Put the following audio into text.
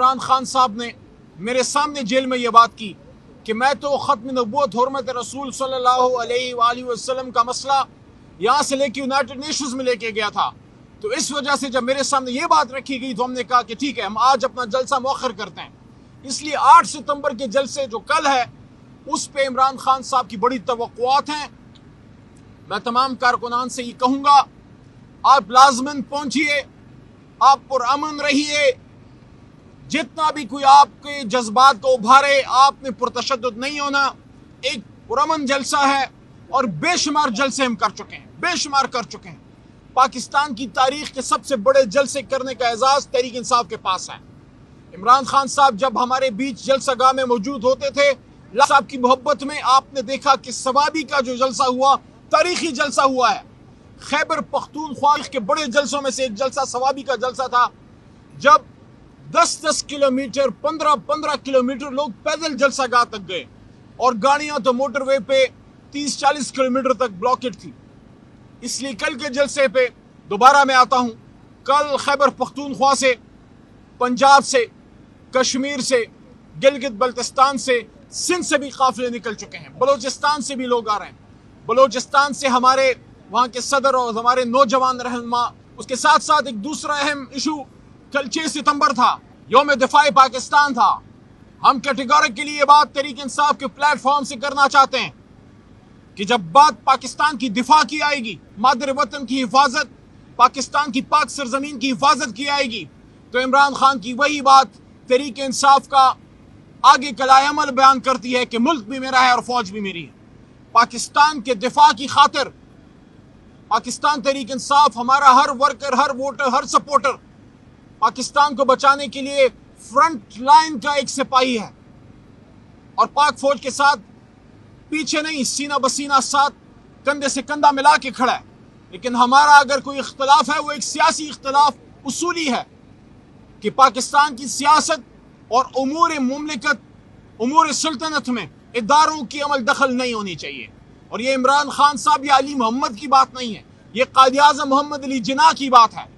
इमरान खान साहब ने मेरे सामने जेल में यह बात की कि मैं तो ख़त्म नबूत हरमत रसूल सल्लल्लाहु का मसला यहाँ से लेके यूनाइटेड नेशंस में लेके गया था। तो इस वजह से जब मेरे सामने ये बात रखी गई तो हमने कहा कि ठीक है, हम आज अपना जलसा मौखर करते हैं। इसलिए 8 सितंबर के जलसे जो कल है, उस पे इमरान खान साहब की बड़ी तवक़ात हैं। मैं तमाम कारकुनान से ये कहूँगा, आप लाजमन पहुँचिए, आप पुरअमन रहिए जितना भी कोई आपके जज्बात को उभारे, आपने पुरतशद नहीं होना, एक पुरमन जलसा है और बेशुमार जलसे हम कर चुके हैं, बेशुमार कर चुके हैं। पाकिस्तान की तारीख के सबसे बड़े जलसे करने का एजाज तहरीक इंसाफ के पास है। इमरान खान साहब जब हमारे बीच जलसागाह में मौजूद होते थे साहब की मोहब्बत में आपने देखा कि सवाबी का जो जलसा हुआ, तारीखी जलसा हुआ है। खैबर पख्तूनख्वा के बड़े जलसों में से एक जलसा सवाबी का जलसा था। जब 10-10 किलोमीटर 15-15 किलोमीटर लोग पैदल जलसा जलसागाह तक गए और गाड़ियाँ तो मोटरवे पे 30-40 किलोमीटर तक ब्लॉकेट थी। इसलिए कल के जलसे पे दोबारा मैं आता हूँ। कल खैबर पख्तूनख्वा से, पंजाब से, कश्मीर से, गिलगित बल्तिस्तान से, सिंध से भी काफिले निकल चुके हैं। बलोचिस्तान से भी लोग आ रहे हैं। बलोचिस्तान से हमारे वहाँ के सदर और हमारे नौजवान रहनमा, उसके साथ साथ एक दूसरा अहम इशू कल छह सितंबर था। योम दिफाई पाकिस्तान था। हम कैटेगोरिक के लिए बात तरीक इंसाफ के प्लेटफॉर्म से करना चाहते हैं कि जब बात पाकिस्तान की दिफा की आएगी, मादर वतन की हिफाजत, पाकिस्तान की पाक सरजमीन की हिफाजत की आएगी तो इमरान खान की वही बात तरीक इंसाफ का आगे कलाय अमल बयान करती है कि मुल्क भी मेरा है और फौज भी मेरी है। पाकिस्तान के दिफा की खातिर पाकिस्तान तरीक इंसाफ हमारा हर वर्कर हर वोटर हर सपोर्टर पाकिस्तान को बचाने के लिए फ्रंट लाइन का एक सिपाही है। और पाक फौज के साथ पीछे नहीं, सीना बसीना साथ कंधे से कंधा मिला के खड़ा है। लेकिन हमारा अगर कोई इख्तलाफ है, वो एक सियासी इख्तलाफ उसूली है कि पाकिस्तान की सियासत और उमूर ममलिकत उमूर सल्तनत में इदारों की अमल दखल नहीं होनी चाहिए। और ये इमरान खान साहब, या अली मोहम्मद की बात नहीं है, ये कादियाज मोहम्मद अली जिना की बात है।